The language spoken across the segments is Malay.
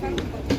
Thank you.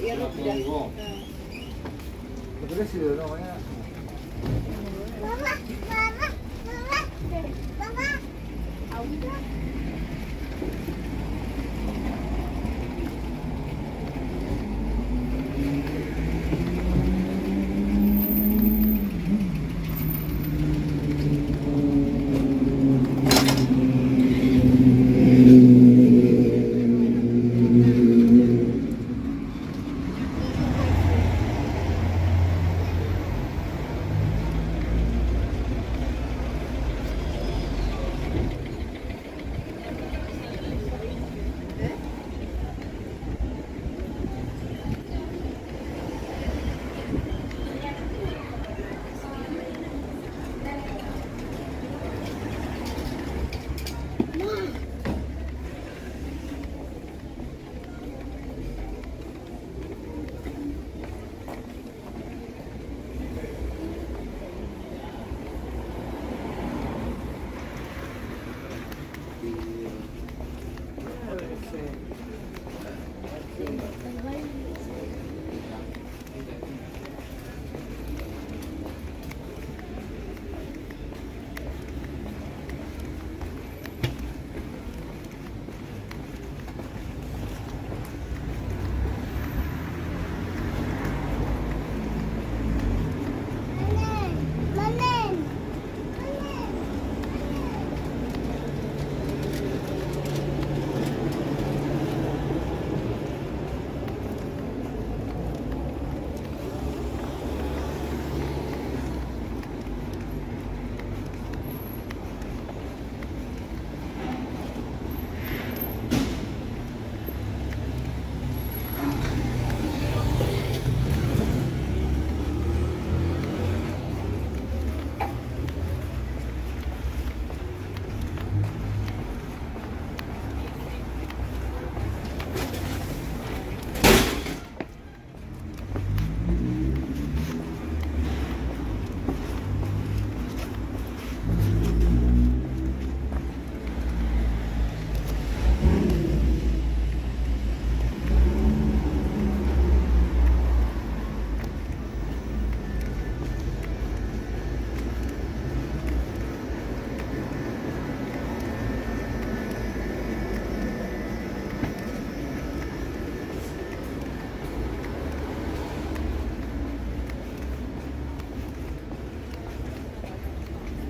Dyan. Munggo. Ah. Pagkala sila, no? Kaya,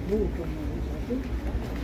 beau comme.